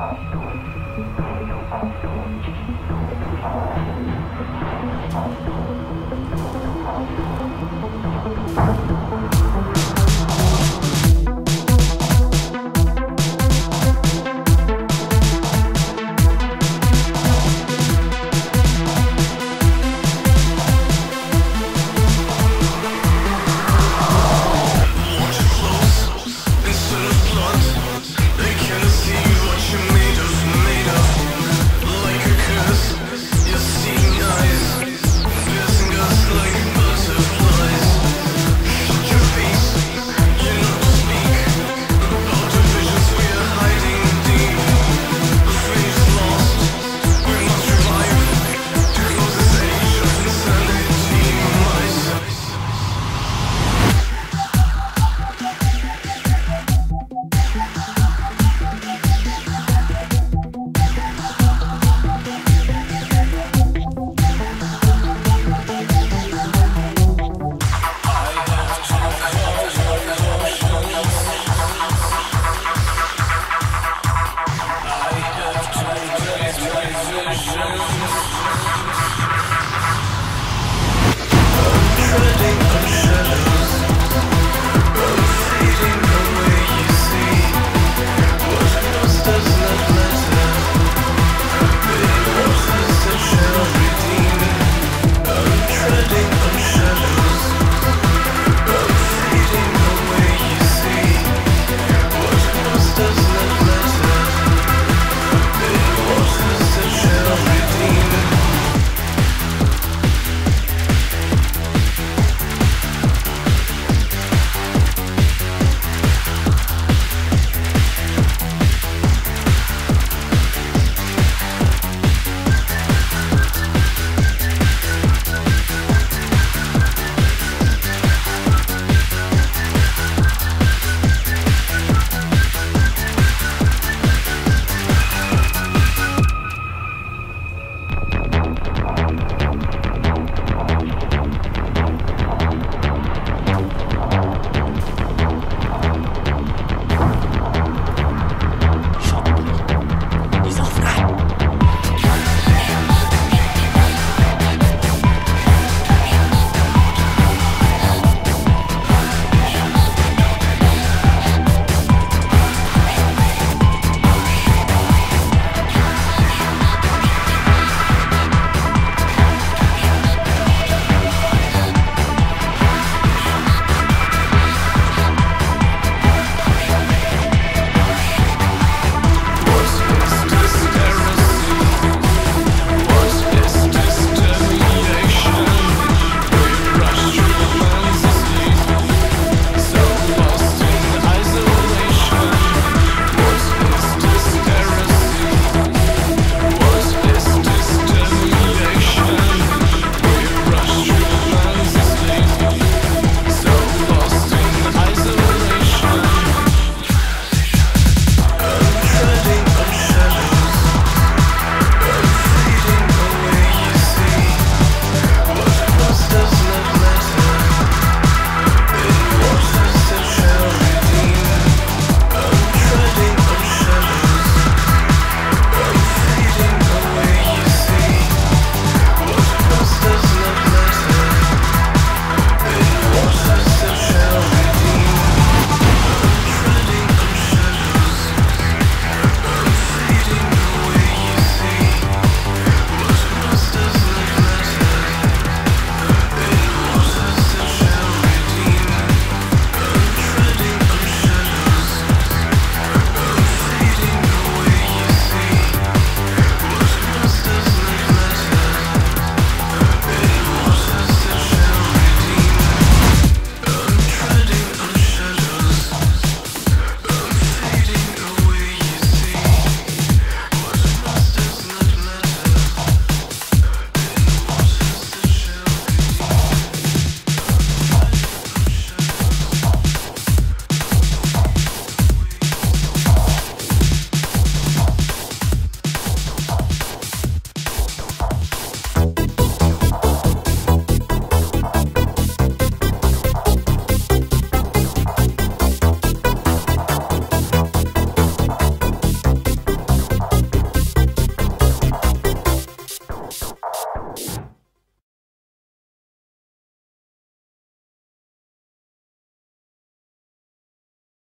rápido.